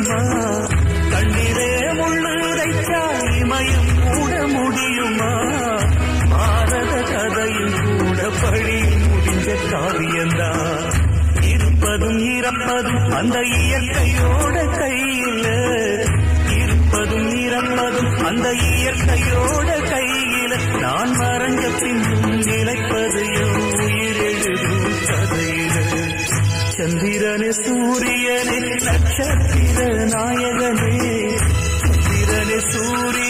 முடியுமா கண்ணீரே முள்ளுரைச்சா இமயம் மூட முடியுமா? பாரத கதையும் கூட பழி முடிஞ்ச காரியம்தான் இருப்பதும் இறப்பதும் அந்த இயற்கையோட கையில். இருப்பதும் இறப்பதும் அந்த இயற்கையோட கையில். நான் மறைஞ்ச பின்னும் நிலைப்பது உயிரெழுதும் கதையில். சந்திரனே சூரியனே நட்சத்திர நாயகனே சந்திரனே சூரியனே நட்சத்திர நாயகனே